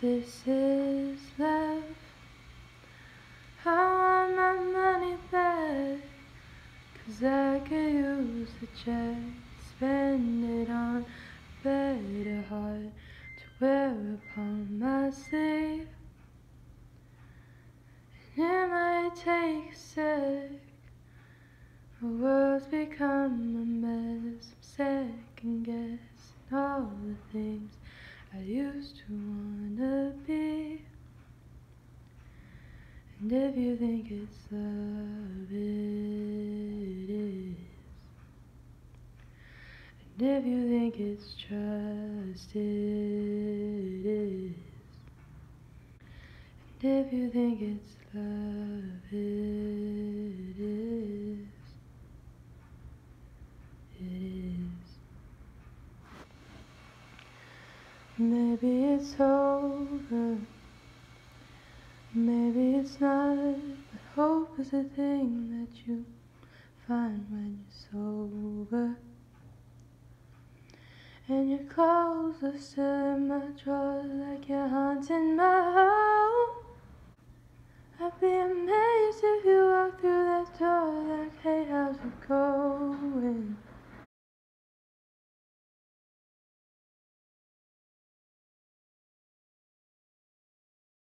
This is love. I want my money back. Cause I could use the check. Spend it on a better heart to wear upon my sleeve. And it might take a sec. The world's become a mess. I'm second guessing all the things I used to wanna be. And if you think it's love, it is. And if you think it's trust, it is. And if you think it's love, it is. It is. Maybe it's over. Maybe it's not, but hope is a thing that you find when you're sober. And your clothes are still in my drawer like you're haunting my home.